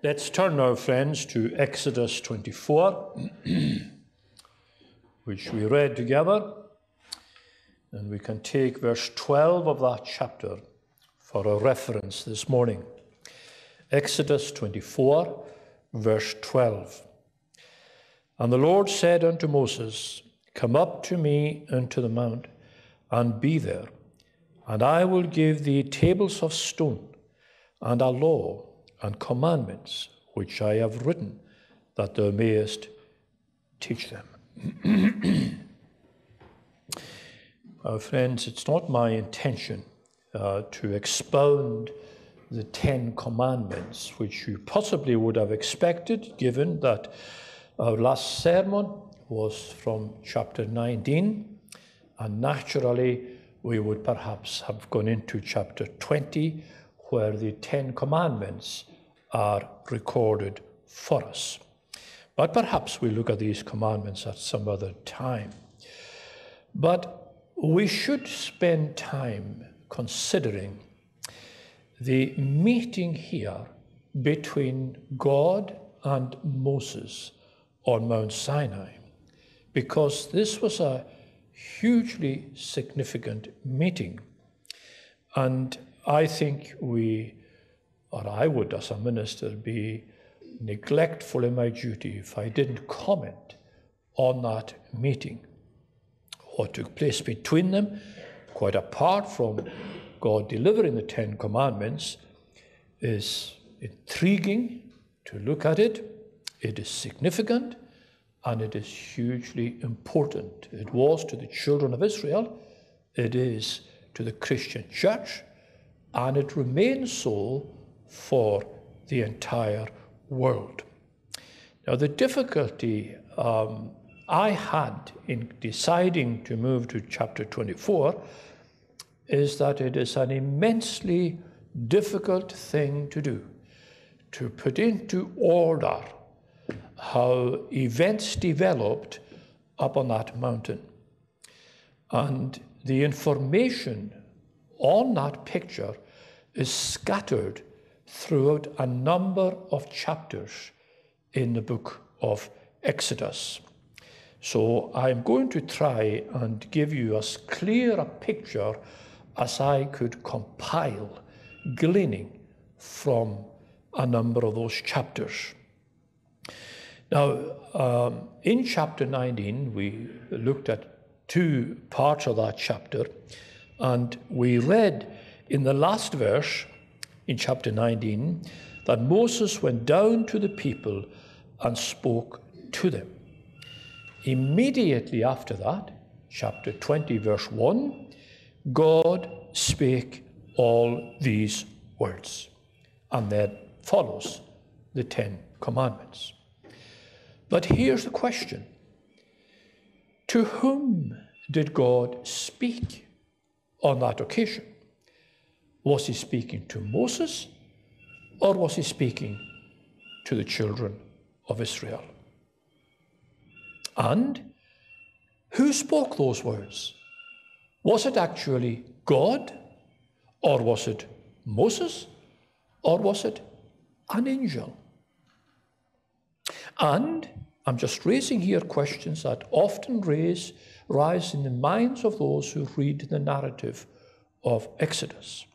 Let's turn now, friends, to Exodus 24, which we read together. And we can take verse 12 of that chapter for a reference this morning. Exodus 24, verse 12. And the Lord said unto Moses, Come up to me into the mount, and be there, and I will give thee tables of stone, and a law, and commandments, which I have written, that thou mayest teach them. friends, it's not my intention uh, to expound the Ten Commandments, which you possibly would have expected, given that our last sermon was from chapter 19, and naturally we would perhaps have gone into chapter 20, where the Ten Commandments are recorded for us. But perhaps we look at these commandments at some other time. But we should spend time considering the meeting here between God and Moses on Mount Sinai, because this was a hugely significant meeting. And I think we, or I would as a minister, be neglectful in my duty if I didn't comment on that meeting. What took place between them, quite apart from God delivering the Ten Commandments, is intriguing to look at it. It is significant and it is hugely important. It was to the children of Israel, it is to the Christian church, and it remains so for the entire world. Now, the difficulty um, I had in deciding to move to chapter 24 is that it is an immensely difficult thing to do to put into order how events developed up on that mountain. And the information on that picture is scattered throughout a number of chapters in the book of Exodus. So I'm going to try and give you as clear a picture as I could compile, gleaning from a number of those chapters. Now, um, in chapter 19, we looked at two parts of that chapter, and we read in the last verse in chapter 19 that Moses went down to the people and spoke to them. Immediately after that, chapter 20, verse 1, God spake all these words. And then follows the Ten Commandments. But here's the question To whom did God speak on that occasion? Was he speaking to Moses or was he speaking to the children of Israel? And who spoke those words? Was it actually God or was it Moses or was it an angel? And I'm just raising here questions that often raise, rise in the minds of those who read the narrative of Exodus.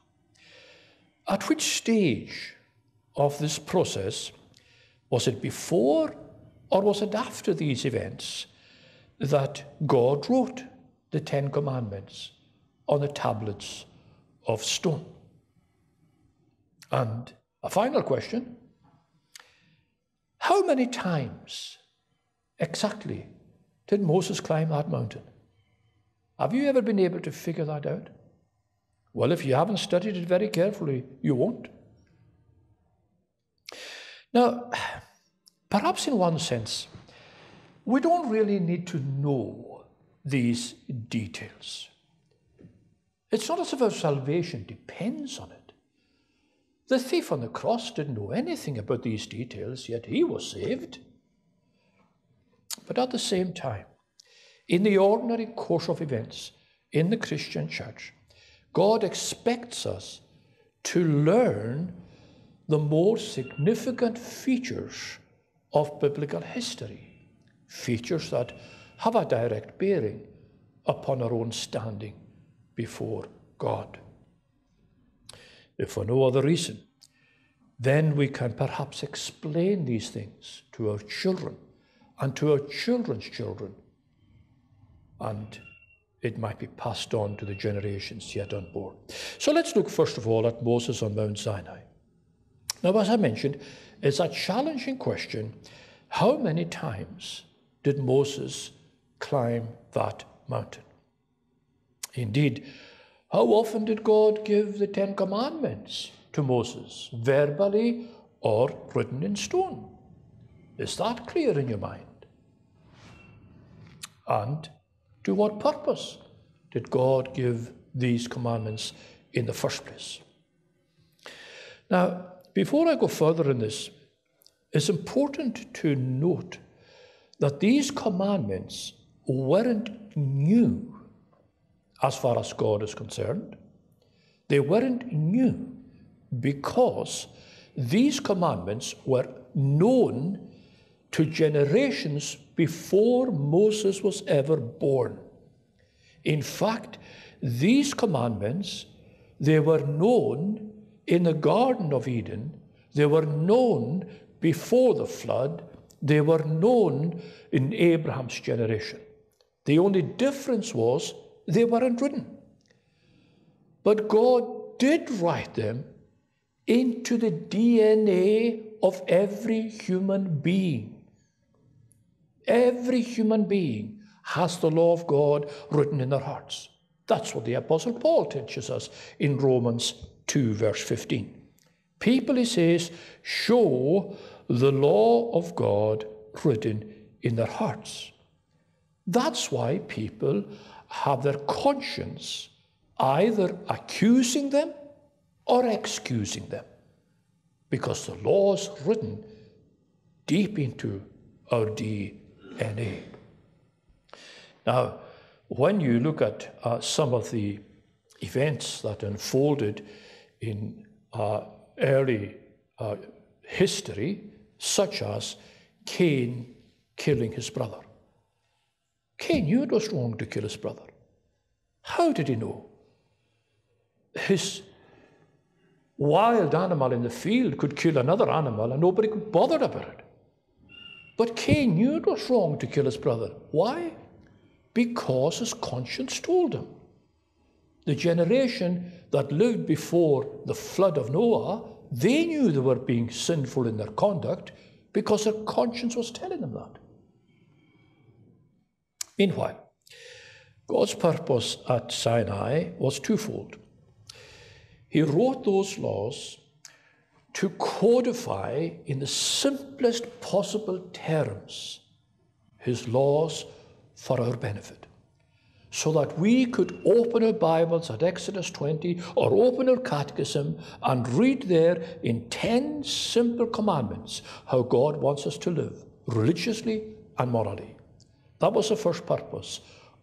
At which stage of this process was it before or was it after these events that God wrote the Ten Commandments on the tablets of stone? And a final question how many times exactly did Moses climb that mountain? Have you ever been able to figure that out? Well, if you haven't studied it very carefully, you won't. Now, perhaps in one sense, we don't really need to know these details. It's not as if our salvation depends on it. The thief on the cross didn't know anything about these details, yet he was saved. But at the same time, in the ordinary course of events in the Christian church, God expects us to learn the more significant features of biblical history, features that have a direct bearing upon our own standing before God. If for no other reason, then we can perhaps explain these things to our children and to our children's children, and it might be passed on to the generations yet unborn. So let's look first of all at Moses on Mount Sinai. Now, as I mentioned, it's a challenging question. How many times did Moses climb that mountain? Indeed, how often did God give the Ten Commandments to Moses, verbally or written in stone? Is that clear in your mind? And to what purpose did God give these commandments in the first place? Now, before I go further in this, it's important to note that these commandments weren't new as far as God is concerned. They weren't new because these commandments were known to generations before Moses was ever born. In fact, these commandments, they were known in the Garden of Eden, they were known before the flood, they were known in Abraham's generation. The only difference was they weren't written. But God did write them into the DNA of every human being. Every human being has the law of God written in their hearts. That's what the Apostle Paul teaches us in Romans 2, verse 15. People, he says, show the law of God written in their hearts. That's why people have their conscience either accusing them or excusing them, because the law is written deep into our DNA. NA. Now, when you look at uh, some of the events that unfolded in uh, early uh, history, such as Cain killing his brother. Cain knew it was wrong to kill his brother. How did he know? His wild animal in the field could kill another animal and nobody could bother about it. But Cain knew it was wrong to kill his brother. Why? Because his conscience told him. The generation that lived before the flood of Noah, they knew they were being sinful in their conduct because their conscience was telling them that. Meanwhile, God's purpose at Sinai was twofold. He wrote those laws to codify in the simplest possible terms his laws for our benefit. So that we could open our Bibles at Exodus 20 or open our catechism and read there in 10 simple commandments how God wants us to live religiously and morally. That was the first purpose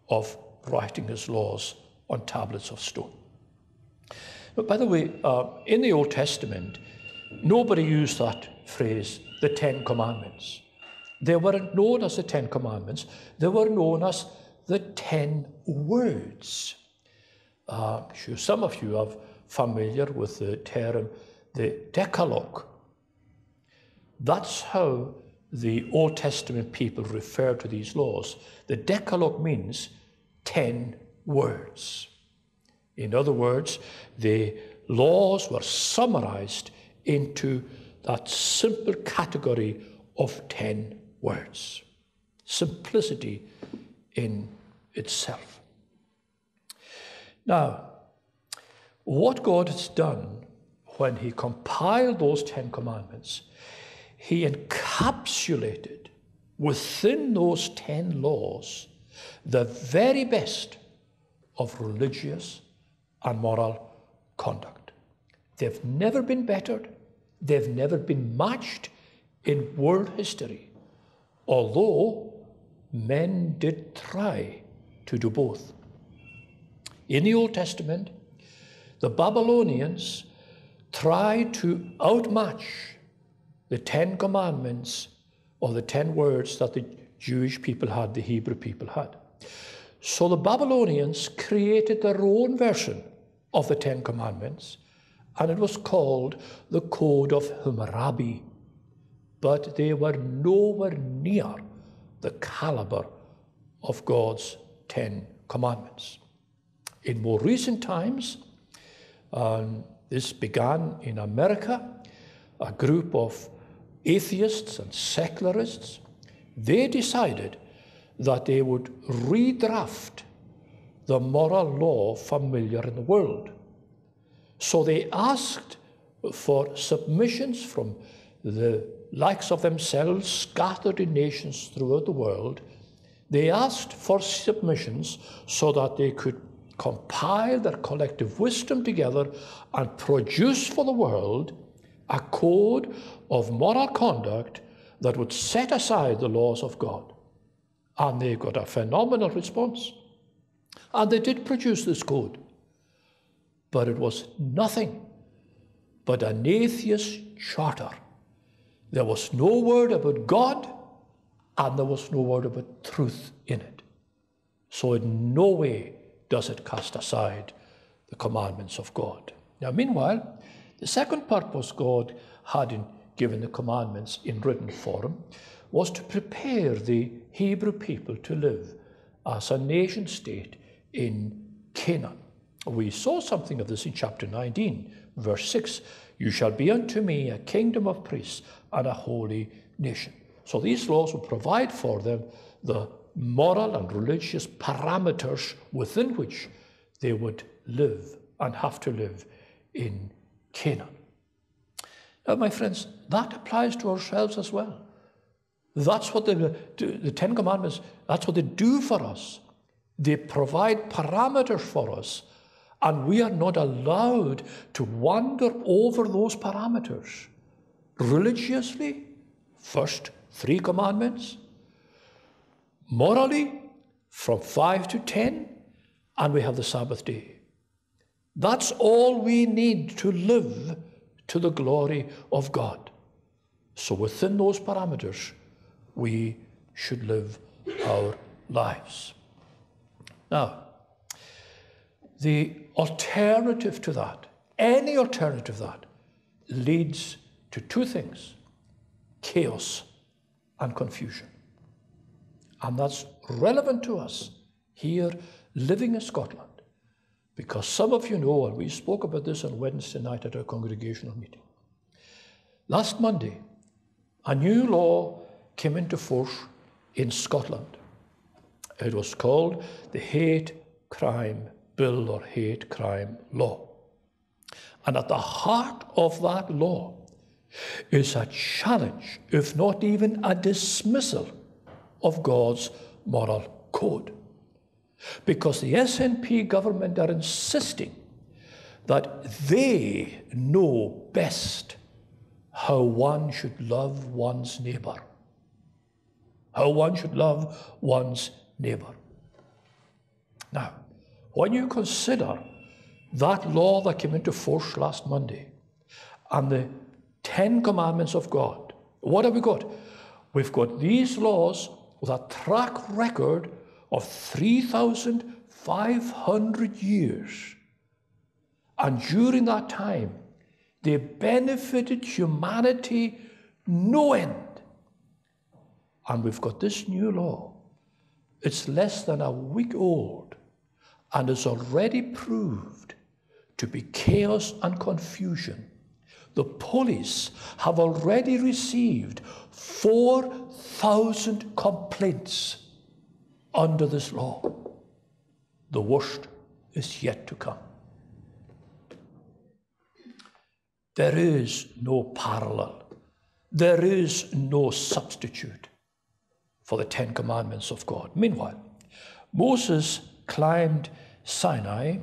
of writing his laws on tablets of stone. But by the way, uh, in the Old Testament, Nobody used that phrase, the Ten Commandments. They weren't known as the Ten Commandments, they were known as the Ten Words. Uh, sure some of you are familiar with the term the Decalogue. That's how the Old Testament people refer to these laws. The Decalogue means ten words. In other words, the laws were summarized into that simple category of 10 words. Simplicity in itself. Now, what God has done when He compiled those Ten Commandments, He encapsulated within those ten laws the very best of religious and moral conduct. They've never been bettered, they've never been matched in world history, although men did try to do both. In the Old Testament, the Babylonians tried to outmatch the Ten Commandments or the ten words that the Jewish people had, the Hebrew people had. So the Babylonians created their own version of the Ten Commandments, and it was called the Code of Hammurabi. But they were nowhere near the caliber of God's Ten Commandments. In more recent times, um, this began in America, a group of atheists and secularists, they decided that they would redraft the moral law familiar in the world. So they asked for submissions from the likes of themselves scattered in nations throughout the world. They asked for submissions so that they could compile their collective wisdom together and produce for the world a code of moral conduct that would set aside the laws of God. And they got a phenomenal response. And they did produce this code. But it was nothing but an atheist charter. There was no word about God, and there was no word about truth in it. So, in no way does it cast aside the commandments of God. Now, meanwhile, the second purpose God had in giving the commandments in written form was to prepare the Hebrew people to live as a nation state in Canaan. We saw something of this in chapter 19, verse 6. You shall be unto me a kingdom of priests and a holy nation. So these laws will provide for them the moral and religious parameters within which they would live and have to live in Canaan. Now, my friends, that applies to ourselves as well. That's what the, the Ten Commandments, that's what they do for us. They provide parameters for us, and we are not allowed to wander over those parameters. Religiously, first three commandments. Morally, from five to ten, and we have the Sabbath day. That's all we need to live to the glory of God. So, within those parameters, we should live our lives. Now, the alternative to that, any alternative to that, leads to two things chaos and confusion. And that's relevant to us here living in Scotland. Because some of you know, and we spoke about this on Wednesday night at our congregational meeting. Last Monday, a new law came into force in Scotland. It was called the Hate Crime Bill or Hate Crime Law. And at the heart of that law is a challenge, if not even a dismissal, of God's moral code because the SNP government are insisting that they know best how one should love one's neighbor. How one should love one's neighbor. Now, when you consider that law that came into force last Monday and the Ten Commandments of God, what have we got? We've got these laws with a track record of 3,500 years. And during that time, they benefited humanity no end. And we've got this new law. It's less than a week old and it's already proved to be chaos and confusion. The police have already received 4,000 complaints under this law. The worst is yet to come. There is no parallel, there is no substitute for the Ten Commandments of God. Meanwhile, Moses climbed Sinai.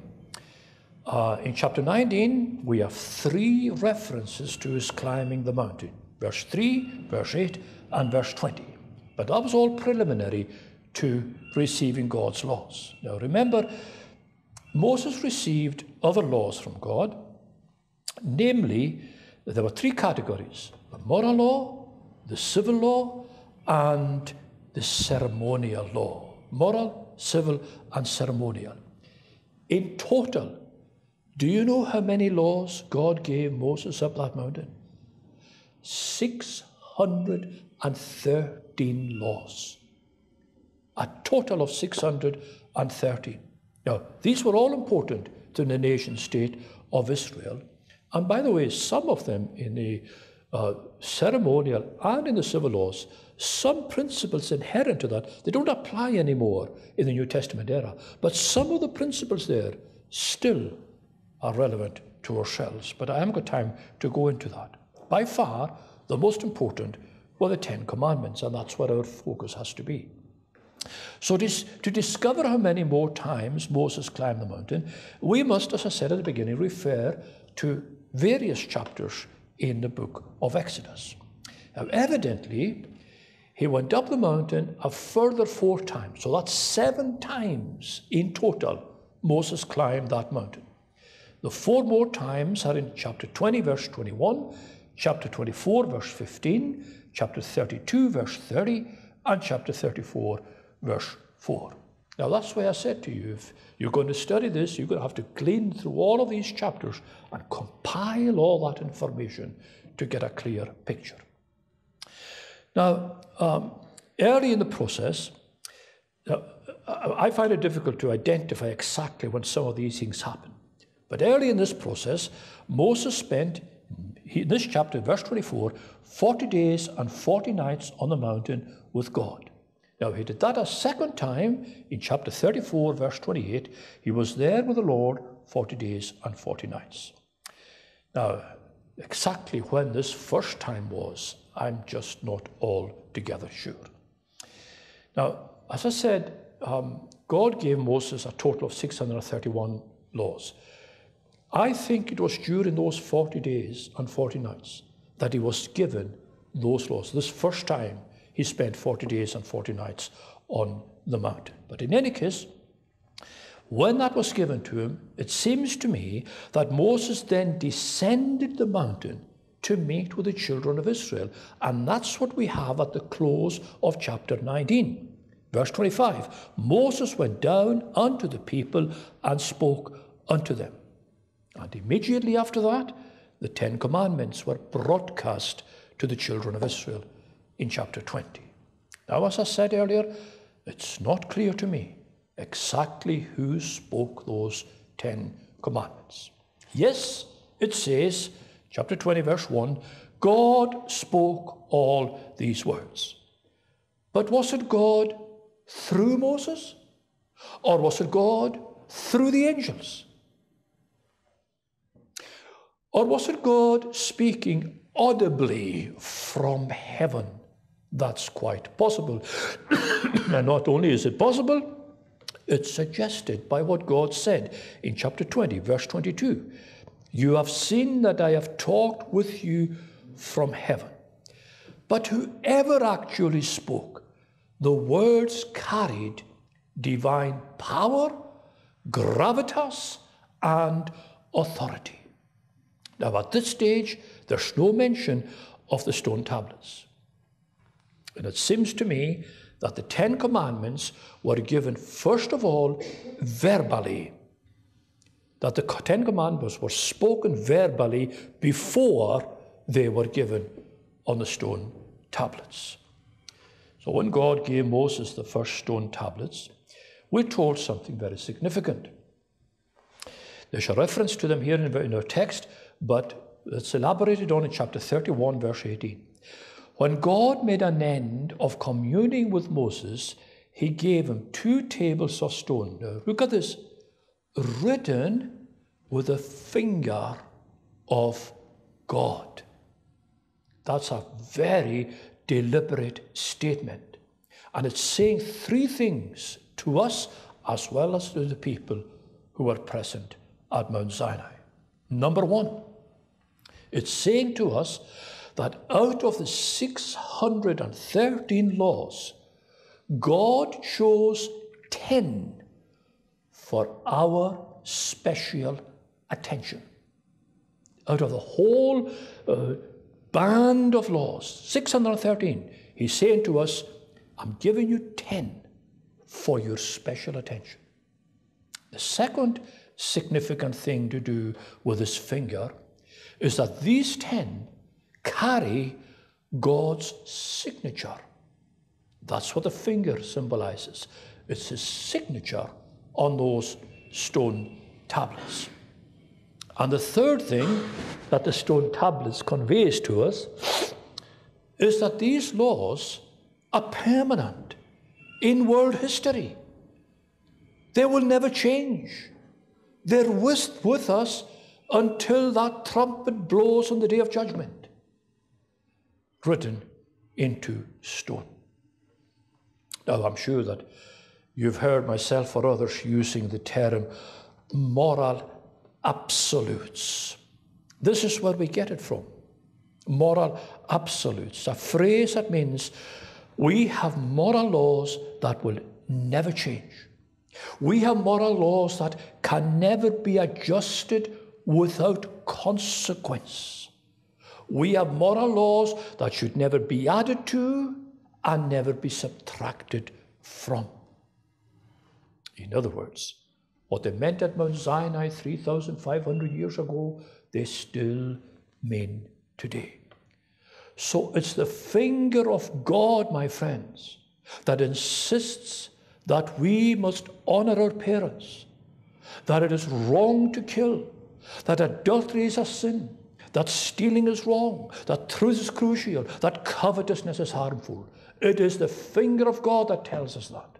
Uh, in chapter 19, we have three references to his climbing the mountain verse 3, verse 8, and verse 20. But that was all preliminary to receiving God's laws. Now remember, Moses received other laws from God, Namely, there were three categories the moral law, the civil law, and the ceremonial law. Moral, civil, and ceremonial. In total, do you know how many laws God gave Moses up that mountain? 613 laws. A total of 630. Now, these were all important to the nation state of Israel. And by the way, some of them in the uh, ceremonial and in the civil laws, some principles inherent to that, they don't apply anymore in the New Testament era. But some of the principles there still are relevant to ourselves. But I haven't got time to go into that. By far, the most important were the Ten Commandments, and that's where our focus has to be. So, to discover how many more times Moses climbed the mountain, we must, as I said at the beginning, refer to various chapters in the book of Exodus. Now, evidently, he went up the mountain a further four times. So that's seven times in total Moses climbed that mountain. The four more times are in chapter 20, verse 21, chapter 24, verse 15, chapter 32, verse 30, and chapter 34, verse 4. Now, that's why I said to you, if you're going to study this, you're going to have to clean through all of these chapters and compile all that information to get a clear picture. Now, um, early in the process, uh, I find it difficult to identify exactly when some of these things happen. But early in this process, Moses spent, in this chapter, verse 24, 40 days and 40 nights on the mountain with God. Now, he did that a second time in chapter 34, verse 28. He was there with the Lord 40 days and 40 nights. Now, exactly when this first time was, I'm just not altogether sure. Now, as I said, um, God gave Moses a total of 631 laws. I think it was during those 40 days and 40 nights that he was given those laws. This first time he spent 40 days and 40 nights on the mountain. But in any case, when that was given to him, it seems to me that Moses then descended the mountain to meet with the children of Israel. And that's what we have at the close of chapter 19. Verse 25 Moses went down unto the people and spoke unto them. And immediately after that, the Ten Commandments were broadcast to the children of Israel in chapter 20. Now, as I said earlier, it's not clear to me exactly who spoke those Ten Commandments. Yes, it says, chapter 20, verse 1, God spoke all these words. But was it God through Moses? Or was it God through the angels? Or was it God speaking audibly from heaven? That's quite possible. and not only is it possible, it's suggested by what God said in chapter 20, verse 22. You have seen that I have talked with you from heaven. But whoever actually spoke, the words carried divine power, gravitas, and authority. Now, at this stage, there's no mention of the stone tablets. And it seems to me that the Ten Commandments were given, first of all, verbally. That the Ten Commandments were spoken verbally before they were given on the stone tablets. So when God gave Moses the first stone tablets, we're told something very significant. There's a reference to them here in our text, but it's elaborated on in chapter 31, verse 18. When God made an end of communing with Moses, he gave him two tables of stone. Now, look at this written with the finger of God. That's a very deliberate statement. And it's saying three things to us as well as to the people who were present at Mount Sinai. Number one, it's saying to us that out of the 613 laws, God chose 10 for our special attention. out of the whole uh, band of laws, 613, he's saying to us, I'm giving you 10 for your special attention. The second significant thing to do with this finger is that these 10 carry God's signature. That's what the finger symbolizes. It's his signature on those stone tablets. And the third thing that the stone tablets conveys to us is that these laws are permanent in world history. They will never change. They're with, with us until that trumpet blows on the day of judgment, written into stone. Now, I'm sure that you've heard myself or others using the term moral absolutes. This is where we get it from. Moral absolutes, a phrase that means we have moral laws that will never change. We have moral laws that can never be adjusted without consequence. We have moral laws that should never be added to and never be subtracted from. In other words, what they meant at Mount Sinai 3,500 years ago, they still mean today. So it's the finger of God, my friends, that insists that we must honor our parents, that it is wrong to kill, that adultery is a sin, that stealing is wrong, that truth is crucial, that covetousness is harmful. It is the finger of God that tells us that.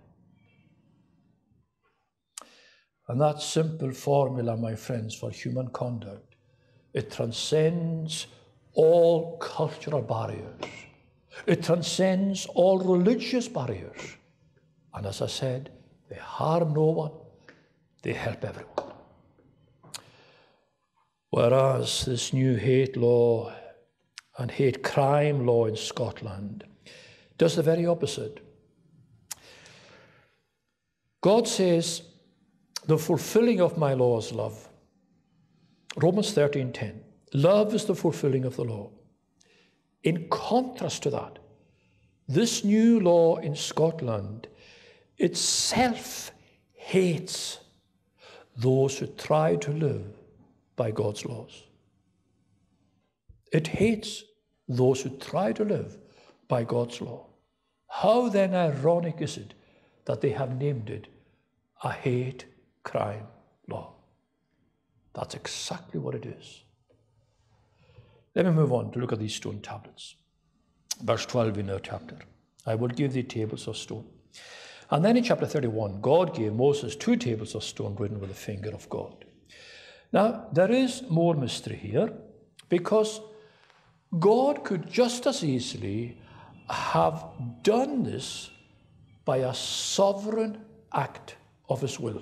And that simple formula, my friends, for human conduct, it transcends all cultural barriers. It transcends all religious barriers. And as I said, they harm no one, they help everyone. Whereas this new hate law and hate crime law in Scotland does the very opposite. God says, the fulfilling of my law is love. Romans 13:10. Love is the fulfilling of the law. In contrast to that, this new law in Scotland itself hates those who try to live by God's laws. It hates those who try to live by God's law. How then ironic is it that they have named it a hate crime law. That's exactly what it is. Let me move on to look at these stone tablets. Verse 12 in our chapter. I will give thee tables of stone. And then in chapter 31, God gave Moses two tables of stone written with the finger of God. Now, there is more mystery here because God could just as easily have done this by a sovereign act of his will.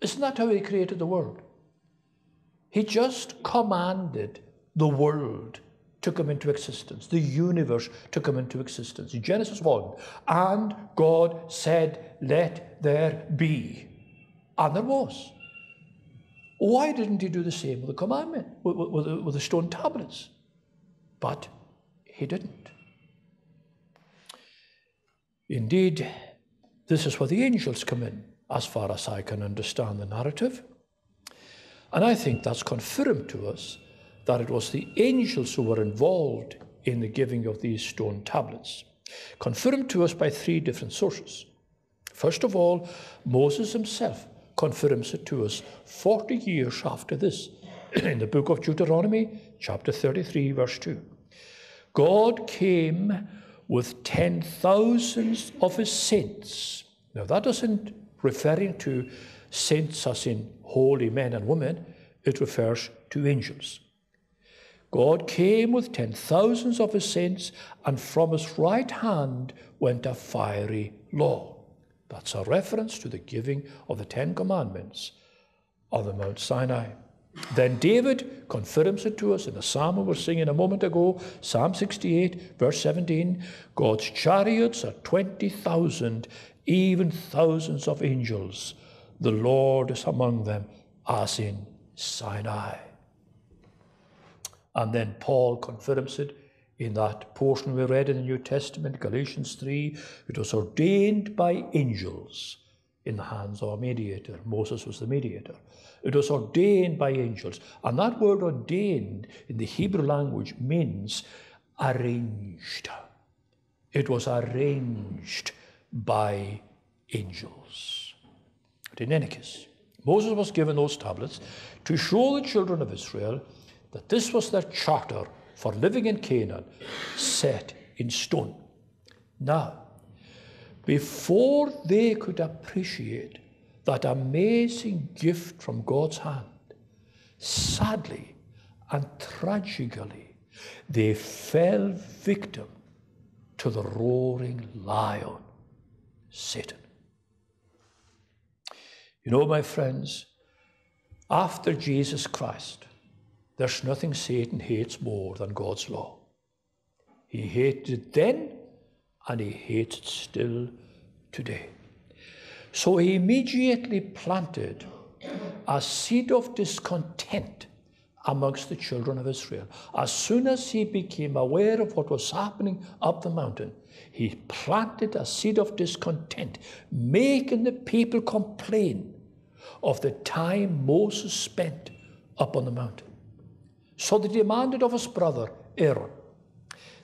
Isn't that how he created the world? He just commanded the world to come into existence. The universe to come into existence. In Genesis 1, and God said, Let there be. And there was. Why didn't he do the same with the commandment, with, with, with the stone tablets? But he didn't. Indeed, this is where the angels come in as far as I can understand the narrative. And I think that's confirmed to us that it was the angels who were involved in the giving of these stone tablets, confirmed to us by three different sources. First of all, Moses himself confirms it to us 40 years after this in the book of Deuteronomy, chapter 33, verse 2. God came with ten thousands of his saints. Now, that doesn't referring to saints as in holy men and women, it refers to angels. God came with ten thousands of his saints, and from his right hand went a fiery law. That's a reference to the giving of the Ten Commandments on the Mount Sinai. Then David confirms it to us in the psalm we were singing a moment ago, Psalm 68, verse 17 God's chariots are 20,000 even thousands of angels. The Lord is among them as in Sinai. And then Paul confirms it in that portion we read in the New Testament, Galatians 3. It was ordained by angels in the hands of a mediator. Moses was the mediator. It was ordained by angels. And that word ordained in the Hebrew language means arranged. It was arranged by angels. But in any case, Moses was given those tablets to show the children of Israel that this was their charter for living in Canaan, set in stone. Now, before they could appreciate that amazing gift from God's hand, sadly and tragically, they fell victim to the roaring lion, Satan. You know, my friends, after Jesus Christ, there's nothing Satan hates more than God's law. He hated it then, and he hates it still today. So he immediately planted a seed of discontent amongst the children of Israel. As soon as he became aware of what was happening up the mountain, he planted a seed of discontent, making the people complain of the time Moses spent up on the mountain. So they demanded of his brother Aaron,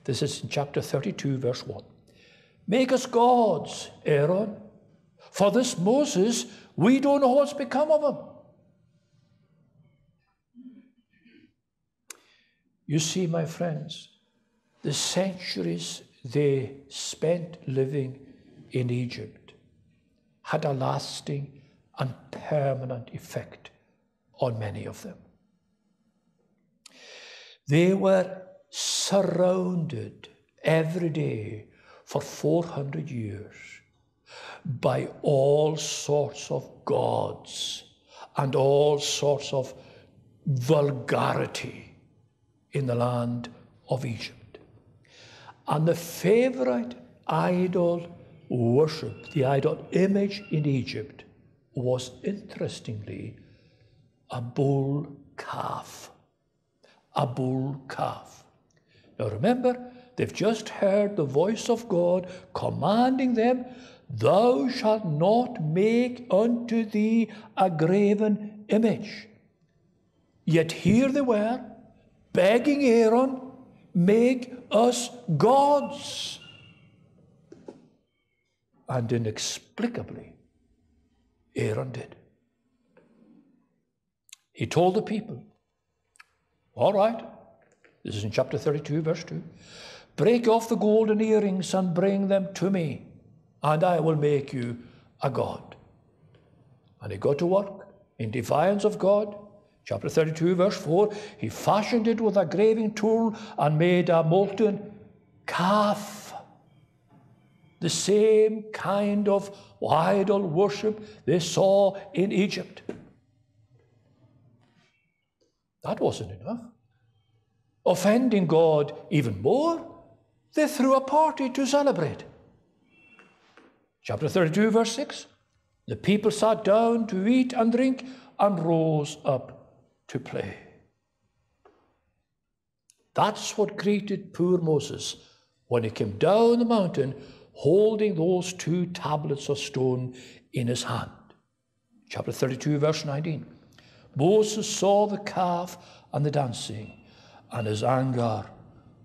this is in chapter 32, verse 1, make us gods, Aaron, for this Moses, we don't know what's become of him. You see, my friends, the centuries they spent living in Egypt had a lasting and permanent effect on many of them. They were surrounded every day for 400 years by all sorts of gods and all sorts of vulgarity in the land of Egypt. And the favorite idol worship, the idol image in Egypt, was interestingly a bull calf. A bull calf. Now remember, they've just heard the voice of God commanding them, Thou shalt not make unto thee a graven image. Yet here they were, begging Aaron, Make us gods. And inexplicably, Aaron did. He told the people, All right, this is in chapter 32, verse 2 break off the golden earrings and bring them to me, and I will make you a god. And he got to work in defiance of God Chapter 32, verse 4 He fashioned it with a graving tool and made a molten calf. The same kind of idol worship they saw in Egypt. That wasn't enough. Offending God even more, they threw a party to celebrate. Chapter 32, verse 6 The people sat down to eat and drink and rose up to play. That's what greeted poor Moses when he came down the mountain holding those two tablets of stone in his hand. Chapter 32, verse 19. Moses saw the calf and the dancing, and his anger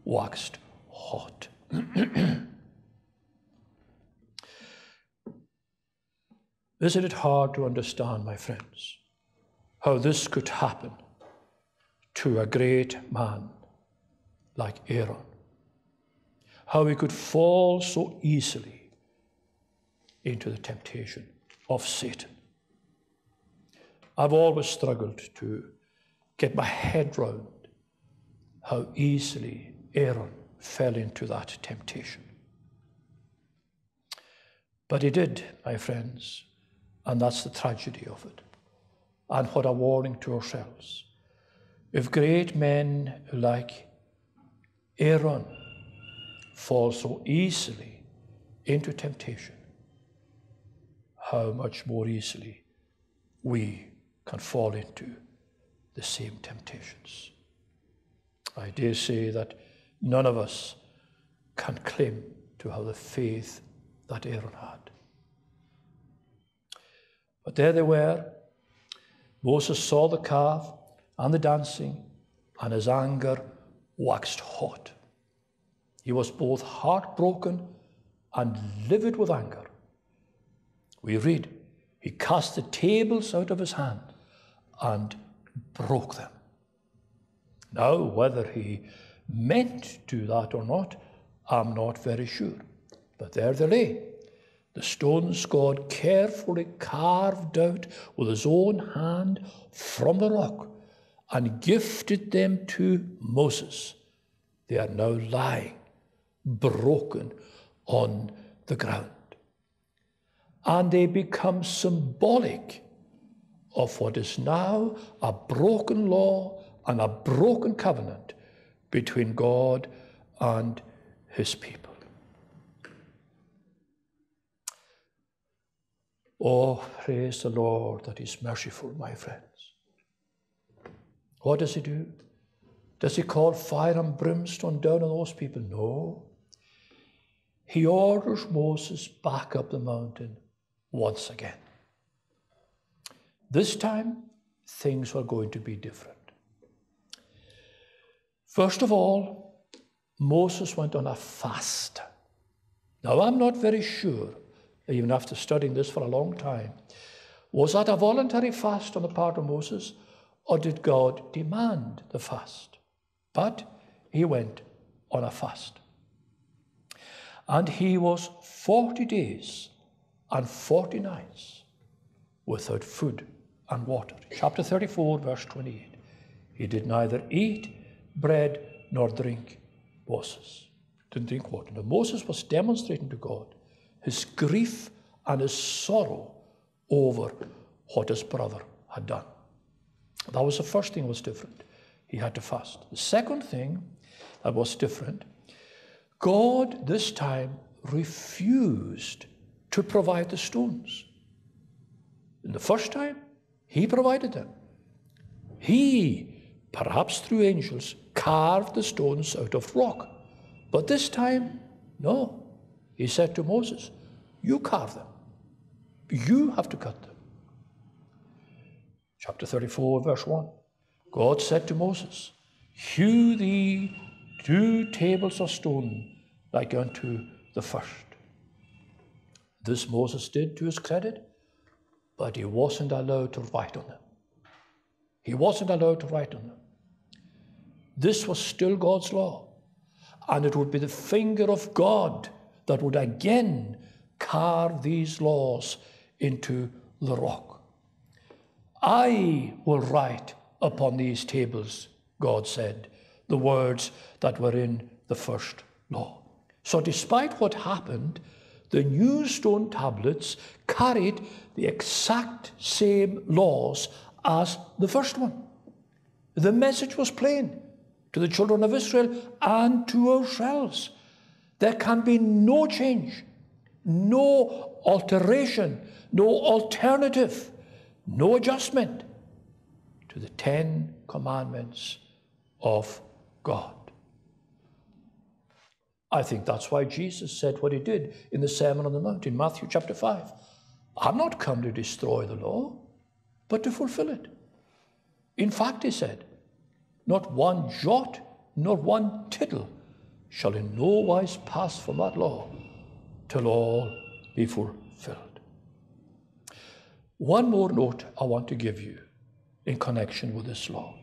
waxed hot. Isn't it hard to understand, my friends? how this could happen to a great man like Aaron. How he could fall so easily into the temptation of Satan. I've always struggled to get my head round how easily Aaron fell into that temptation. But he did, my friends, and that's the tragedy of it and what a warning to ourselves. If great men like Aaron fall so easily into temptation, how much more easily we can fall into the same temptations. I dare say that none of us can claim to have the faith that Aaron had. But there they were. Moses saw the calf and the dancing, and his anger waxed hot. He was both heartbroken and livid with anger. We read, he cast the tables out of his hand and broke them. Now, whether he meant to that or not, I'm not very sure. But there they lay. The stones God carefully carved out with his own hand from the rock and gifted them to Moses. They are now lying, broken on the ground. And they become symbolic of what is now a broken law and a broken covenant between God and his people. Oh, praise the Lord that He's merciful, my friends. What does He do? Does He call fire and brimstone down on those people? No. He orders Moses back up the mountain once again. This time, things were going to be different. First of all, Moses went on a fast. Now, I'm not very sure, even after studying this for a long time, was that a voluntary fast on the part of Moses, or did God demand the fast? But he went on a fast. And he was 40 days and 40 nights without food and water. Chapter 34, verse 28. He did neither eat bread nor drink Moses. Didn't drink water. Now, Moses was demonstrating to God his grief and his sorrow over what his brother had done. That was the first thing was different. He had to fast. The second thing that was different, God this time refused to provide the stones. In the first time, He provided them. He, perhaps through angels, carved the stones out of rock. But this time, no. He said to Moses, You carve them. You have to cut them. Chapter 34, verse 1. God said to Moses, Hew thee two tables of stone like unto the first. This Moses did to his credit, but he wasn't allowed to write on them. He wasn't allowed to write on them. This was still God's law. And it would be the finger of God that would again carve these laws into the rock. I will write upon these tables, God said, the words that were in the first law. So, despite what happened, the new stone tablets carried the exact same laws as the first one. The message was plain to the children of Israel and to ourselves. There can be no change, no alteration, no alternative, no adjustment to the Ten Commandments of God. I think that's why Jesus said what he did in the Sermon on the Mount in Matthew chapter 5. I'm not come to destroy the law, but to fulfill it. In fact, he said, not one jot nor one tittle shall in no wise pass from that law till all be fulfilled. One more note I want to give you in connection with this law.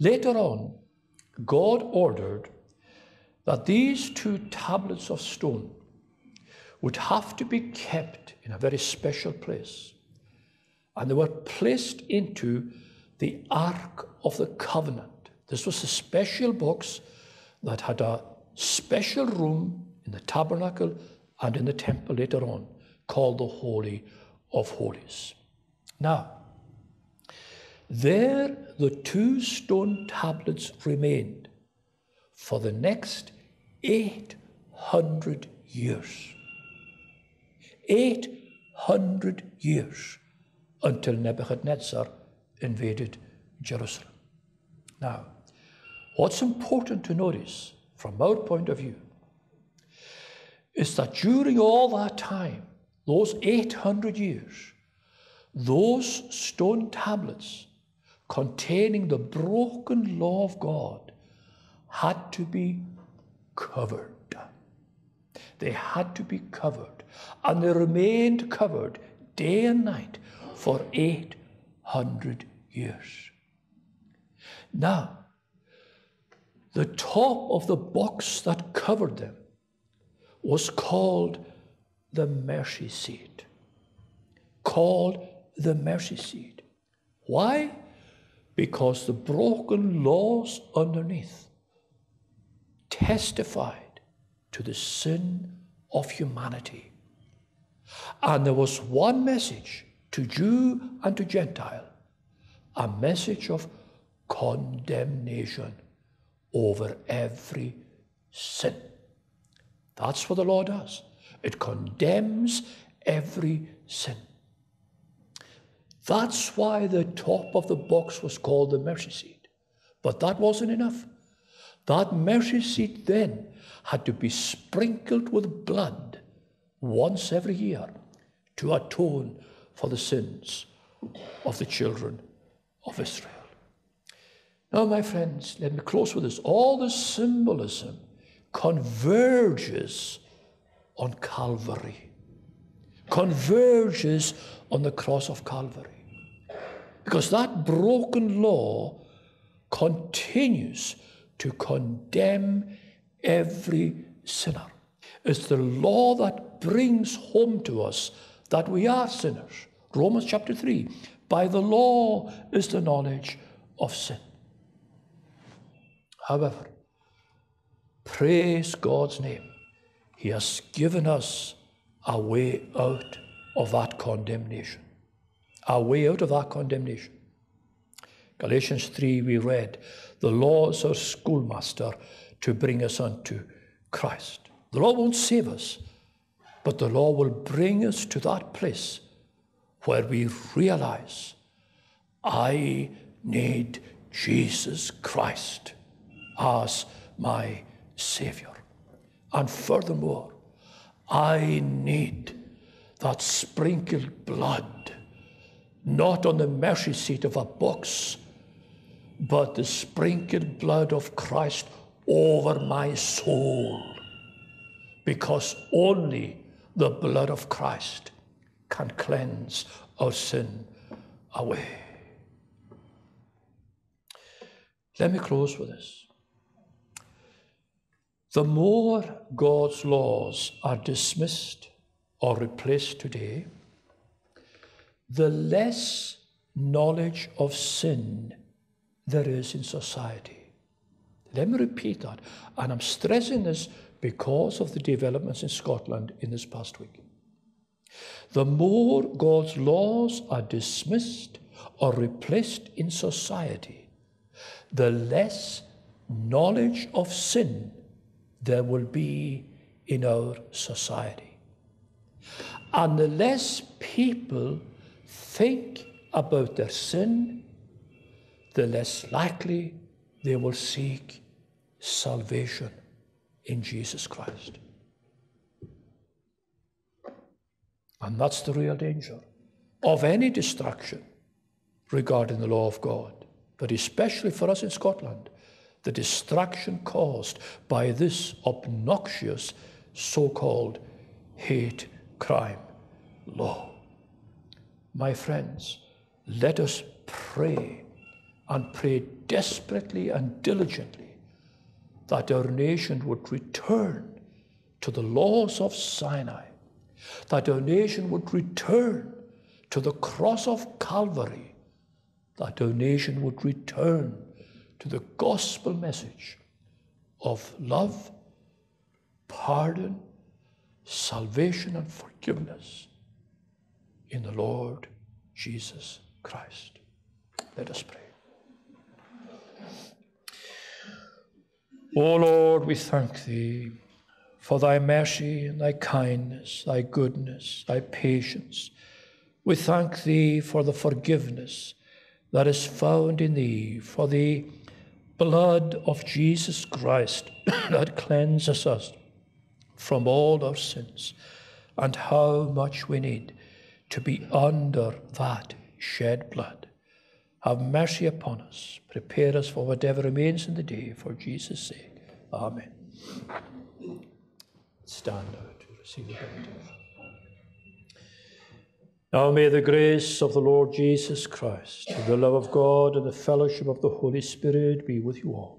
Later on, God ordered that these two tablets of stone would have to be kept in a very special place. And they were placed into the Ark of the Covenant. This was a special box that had a special room in the tabernacle and in the temple later on called the Holy of Holies. Now, there the two stone tablets remained for the next 800 years. 800 years until Nebuchadnezzar invaded Jerusalem. Now, what's important to notice from our point of view is that during all that time, those 800 years, those stone tablets containing the broken law of God had to be covered. They had to be covered. And they remained covered day and night for 800 years. Now, the top of the box that covered them was called the mercy seat. Called the mercy seat. Why? Because the broken laws underneath testified to the sin of humanity. And there was one message to Jew and to Gentile a message of condemnation over every sin. That's what the law does. It condemns every sin. That's why the top of the box was called the mercy seat. But that wasn't enough. That mercy seat then had to be sprinkled with blood once every year to atone for the sins of the children of Israel. Now, my friends, let me close with this. All the symbolism converges on Calvary, converges on the cross of Calvary. Because that broken law continues to condemn every sinner. It's the law that brings home to us that we are sinners. Romans chapter 3. By the law is the knowledge of sin. However, praise God's name, He has given us a way out of that condemnation. A way out of that condemnation. Galatians 3, we read, the law is our schoolmaster to bring us unto Christ. The law won't save us, but the law will bring us to that place where we realize I need Jesus Christ as my Savior. And furthermore, I need that sprinkled blood, not on the mercy seat of a box, but the sprinkled blood of Christ over my soul. Because only the blood of Christ can cleanse our sin away. Let me close with this. The more God's laws are dismissed or replaced today, the less knowledge of sin there is in society. Let me repeat that. And I'm stressing this because of the developments in Scotland in this past week. The more God's laws are dismissed or replaced in society, the less knowledge of sin there will be in our society. And the less people think about their sin, the less likely they will seek salvation in Jesus Christ. And that's the real danger of any destruction regarding the law of God, but especially for us in Scotland the destruction caused by this obnoxious so called hate crime law. My friends, let us pray and pray desperately and diligently that our nation would return to the laws of Sinai, that our nation would return to the cross of Calvary, that our nation would return to the gospel message of love, pardon, salvation, and forgiveness in the Lord Jesus Christ. Let us pray. O Lord, we thank Thee for Thy mercy and Thy kindness, Thy goodness, Thy patience. We thank Thee for the forgiveness that is found in Thee, for the blood of Jesus Christ that cleanses us from all our sins, and how much we need to be under that shed blood. Have mercy upon us. Prepare us for whatever remains in the day, for Jesus' sake. Amen. Stand now to receive the benediction. Now may the grace of the Lord Jesus Christ, and the love of God, and the fellowship of the Holy Spirit be with you all.